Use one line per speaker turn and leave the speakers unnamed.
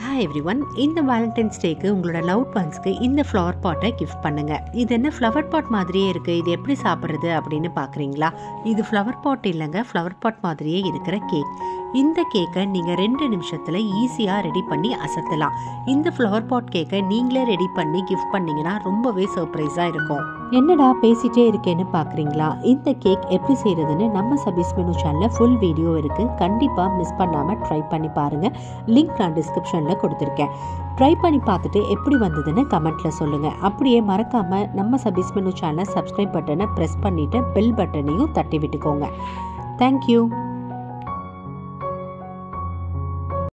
Hi everyone இந்த Valentine's டேக்கு உங்களோட லவ் ஒன்ஸ்க்கு இந்த ஃப்ளவர் பாட்டை கிஃப்ட் பண்ணுங்க. இது என்ன ஃப்ளவர் பாட் மாதிரியே இருக்குது இது எப்படி சாப்பிட்றது அப்படின்னு பார்க்குறீங்களா இது ஃப்ளவர் பாட் இல்லைங்க. ஃப்ளவர் பாட் மாதிரியே இருக்கிற கேக் இந்த கேக்கை நீங்கள் ரெண்டு நிமிஷத்தில் ஈஸியாக ரெடி பண்ணி அசத்தலாம். இந்த ஃப்ளவர் பாட் கேக்கை நீங்களே ரெடி பண்ணி கிஃப்ட் பண்ணிங்கன்னா ரொம்பவே சர்ப்ரைஸாக இருக்கும். என்னடா பேசிட்டே இருக்கேன்னு பார்க்குறீங்களா இந்த கேக் எப்படி செய்கிறதுன்னு நம்ம சபீஸ் மெனு சேனலில் ஃபுல் வீடியோ இருக்குது கண்டிப்பாக மிஸ் பண்ணாமல் ட்ரை பண்ணி பாருங்கள் லிங்க் நான் டிஸ்கிரிப்ஷனில் கொடுத்துருக்கேன். ட்ரை பண்ணி பார்த்துட்டு எப்படி வந்ததுன்னு கமெண்ட்டில் சொல்லுங்கள் அப்படியே மறக்காமல் நம்ம சபீஸ் மெனு சேனலை சப்ஸ்கிரைப் பட்டனை ப்ரெஸ் பண்ணிவிட்டு பெல் பட்டனையும் தட்டி விட்டுக்கோங்க. தேங்க்யூ